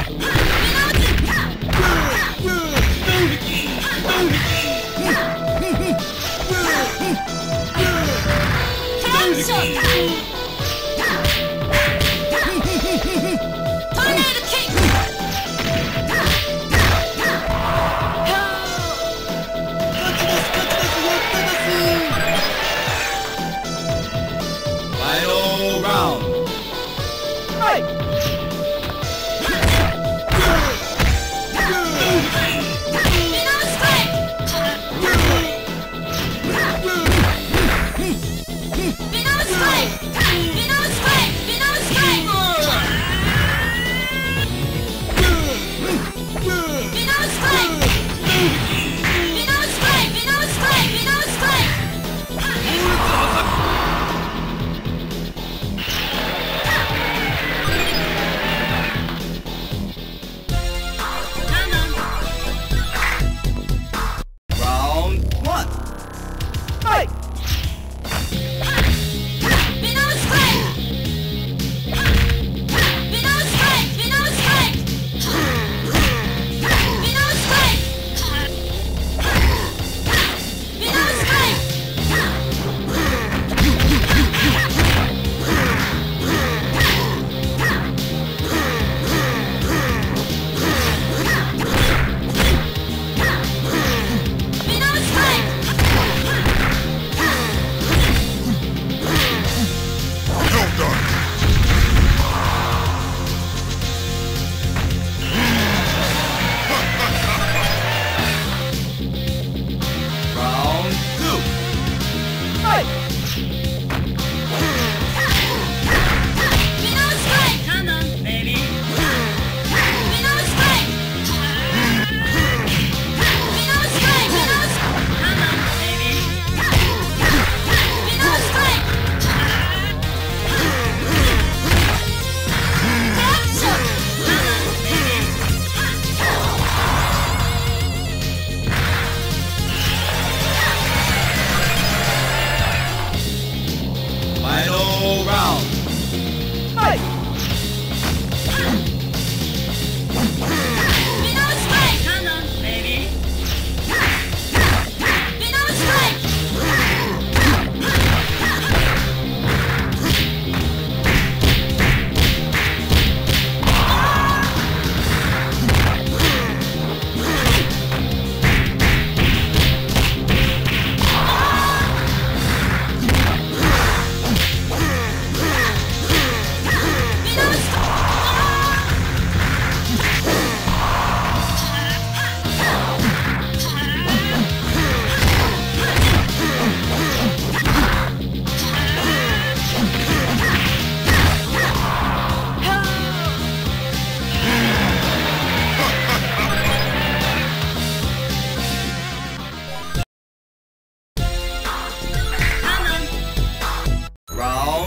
Ha!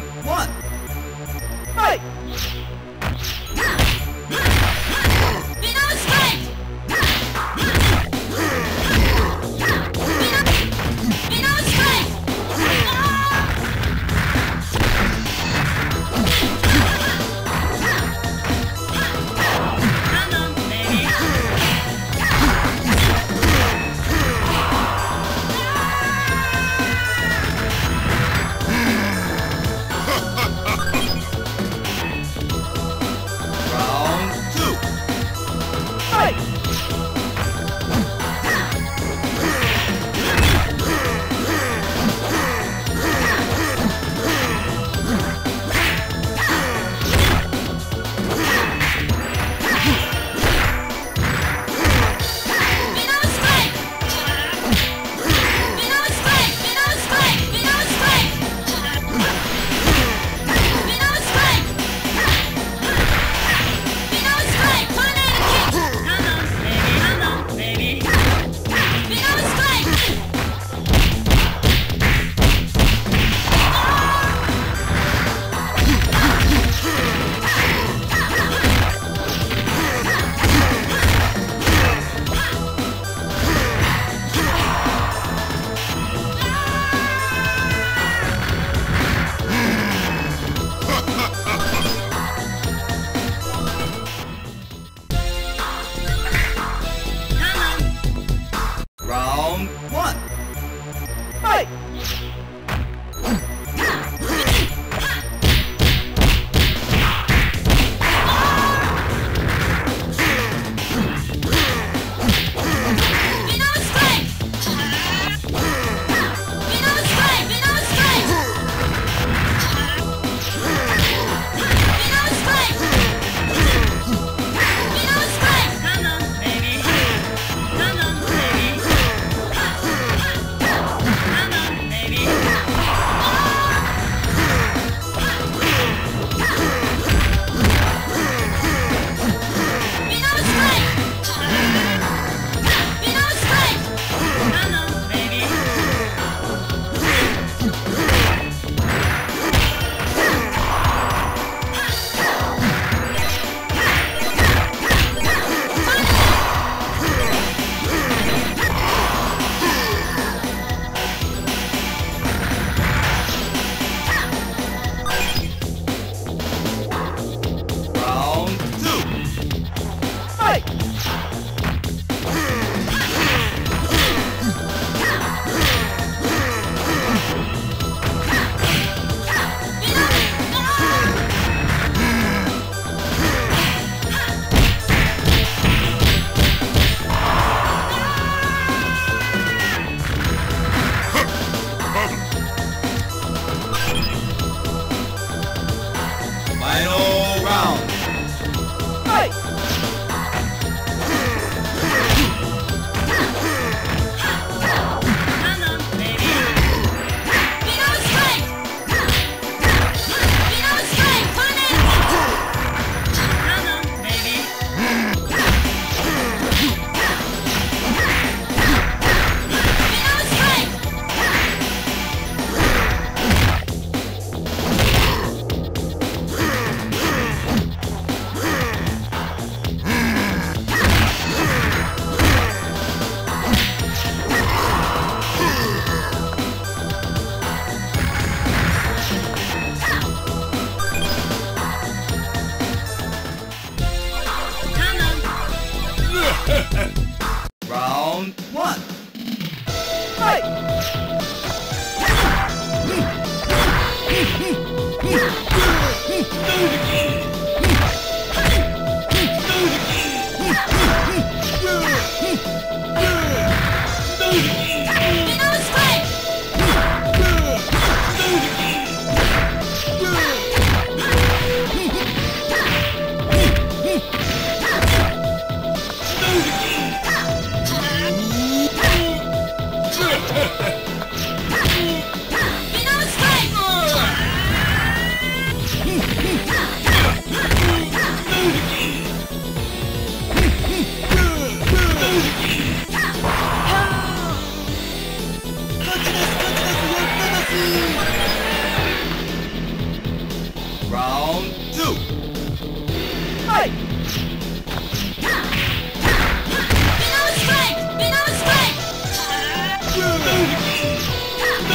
one.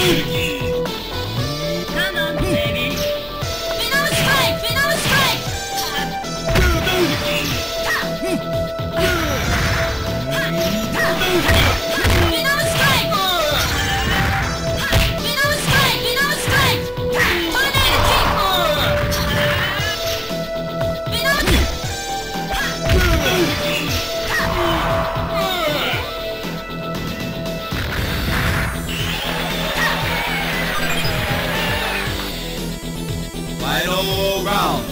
Energie. Final round.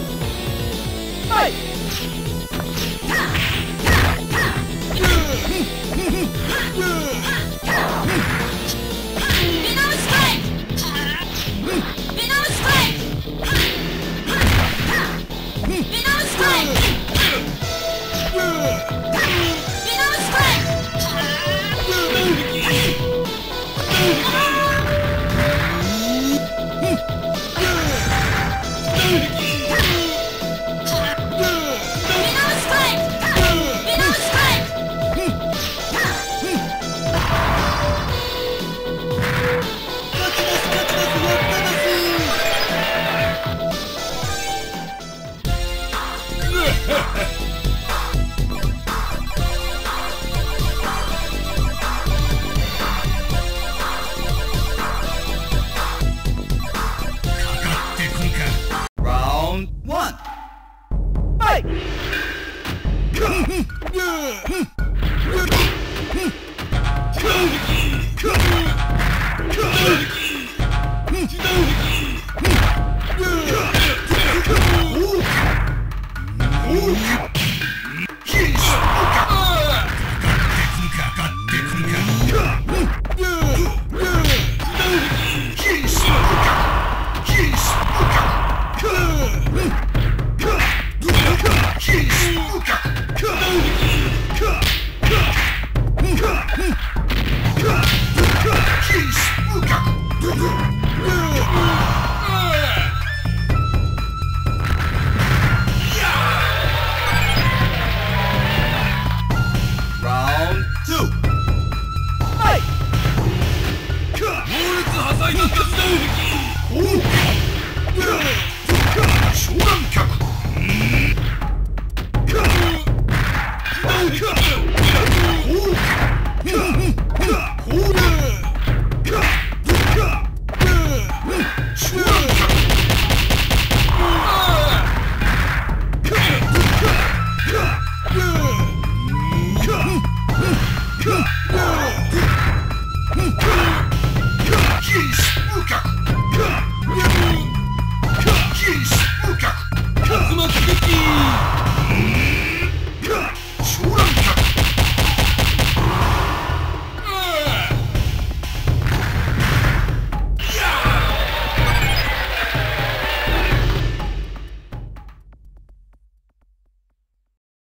Fight!